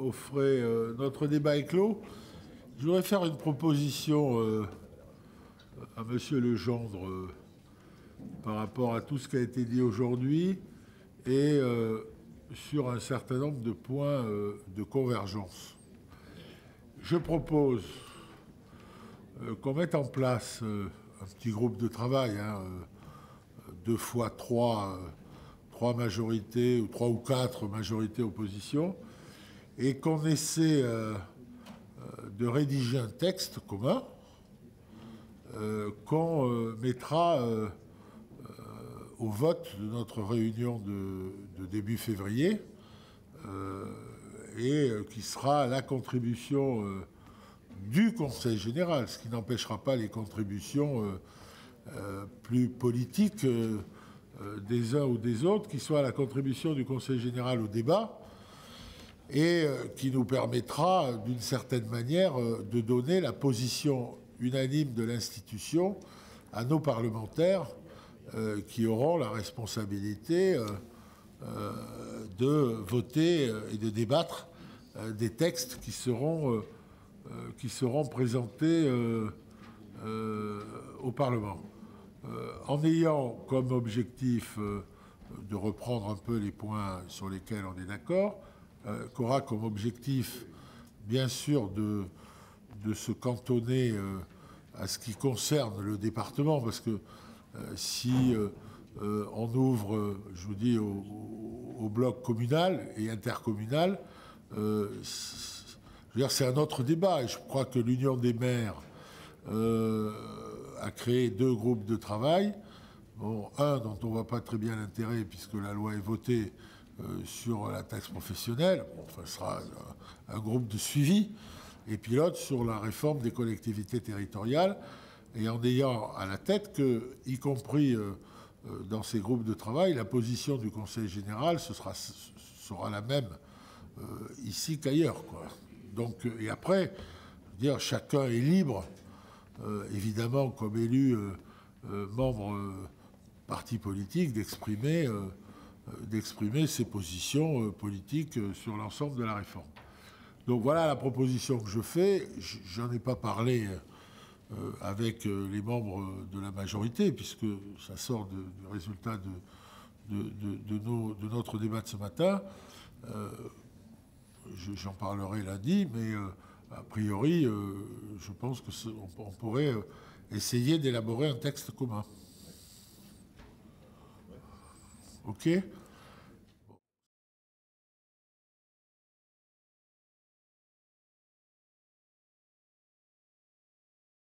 offrez notre débat est clos. Je voudrais faire une proposition à Monsieur Legendre par rapport à tout ce qui a été dit aujourd'hui et sur un certain nombre de points de convergence. Je propose qu'on mette en place un petit groupe de travail, hein, deux fois trois, trois majorités, ou trois ou quatre majorités opposition, et qu'on essaie de rédiger un texte commun qu'on mettra au vote de notre réunion de, début février et qui sera la contribution du Conseil général, ce qui n'empêchera pas les contributions plus politiques des uns ou des autres, qui soit la contribution du Conseil général au débat et qui nous permettra d'une certaine manière de donner la position unanime de l'institution à nos parlementaires qui auront la responsabilité de voter et de débattre des textes qui seront qui seront présentés au Parlement. en ayant comme objectif de reprendre un peu les points sur lesquels on est d'accord, qu'aura comme objectif, bien sûr, de, se cantonner à ce qui concerne le département, parce que si on ouvre, je vous dis, au, bloc communal et intercommunal, c'est un autre débat. Et je crois que l'Union des maires a créé deux groupes de travail. Bon, un dont on ne voit pas très bien l'intérêt puisque la loi est votée sur la taxe professionnelle. Ce sera un, groupe de suivi. Et puis l'autre sur la réforme des collectivités territoriales. Et en ayant à la tête que, y compris dans ces groupes de travail, la position du Conseil général ce sera, la même ici qu'ailleurs. Et après, dire, chacun est libre, évidemment, comme élu membre parti politique, d'exprimer d'exprimer ses positions politiques sur l'ensemble de la réforme. Donc voilà la proposition que je fais. J'en ai pas parlé avec les membres de la majorité, puisque ça sort du résultat de, de, de, notre débat de ce matin. J'en parlerai lundi, mais a priori, je pense qu'on pourrait essayer d'élaborer un texte commun. OK?